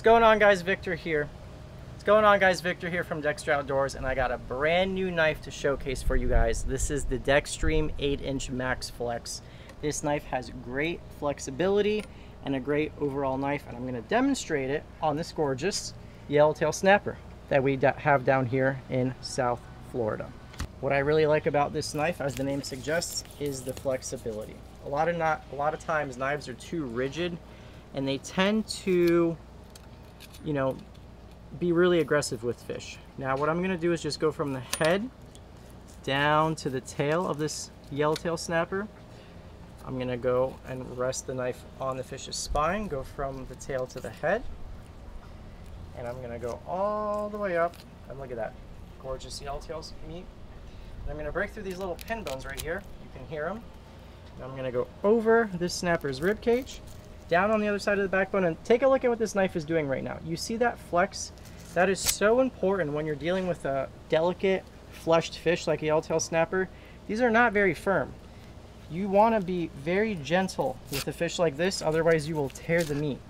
What's going on guys, Victor here. What's going on guys, Victor here from Dexter Outdoors and I got a brand new knife to showcase for you guys. This is the Dextreme 8 inch Max Flex. This knife has great flexibility and a great overall knife and I'm going to demonstrate it on this gorgeous yellowtail snapper that we have down here in South Florida. What I really like about this knife, as the name suggests, is the flexibility. A lot of not, a lot of times knives are too rigid and they tend to you know, be really aggressive with fish. Now what I'm gonna do is just go from the head down to the tail of this yellowtail snapper. I'm gonna go and rest the knife on the fish's spine, go from the tail to the head, and I'm gonna go all the way up, and look at that gorgeous yellowtail's meat. And I'm gonna break through these little pin bones right here. You can hear them. And I'm gonna go over this snapper's rib cage, down on the other side of the backbone and take a look at what this knife is doing right now. You see that flex? That is so important when you're dealing with a delicate fleshed fish like a yellowtail snapper. These are not very firm. You want to be very gentle with a fish like this, otherwise you will tear the meat.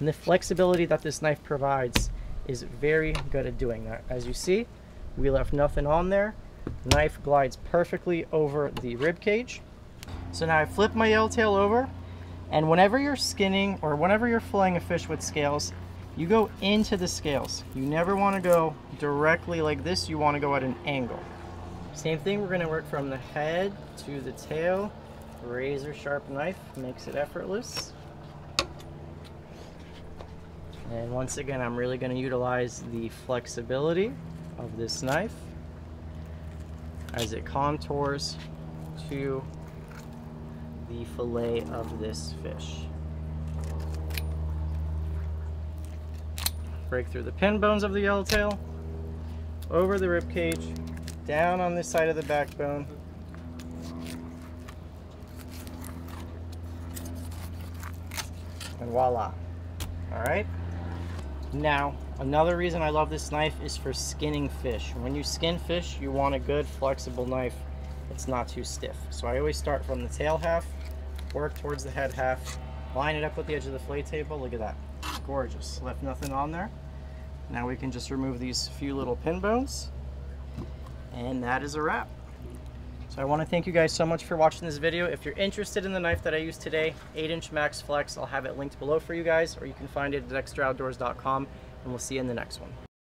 And the flexibility that this knife provides is very good at doing that. As you see, we left nothing on there. The knife glides perfectly over the rib cage. So now I flip my yellowtail over and whenever you're skinning or whenever you're filleting a fish with scales, you go into the scales. You never want to go directly like this, you want to go at an angle. Same thing, we're going to work from the head to the tail. Razor sharp knife makes it effortless. And once again, I'm really going to utilize the flexibility of this knife as it contours to the fillet of this fish. Break through the pin bones of the yellowtail, over the rib cage, down on this side of the backbone, and voila. All right. Now, another reason I love this knife is for skinning fish. When you skin fish, you want a good flexible knife it's not too stiff. So I always start from the tail half, work towards the head half, line it up with the edge of the fillet table. Look at that. Gorgeous. Left nothing on there. Now we can just remove these few little pin bones. And that is a wrap. So I want to thank you guys so much for watching this video. If you're interested in the knife that I used today, 8-inch Max Flex, I'll have it linked below for you guys, or you can find it at dexteroutdoors.com, and we'll see you in the next one.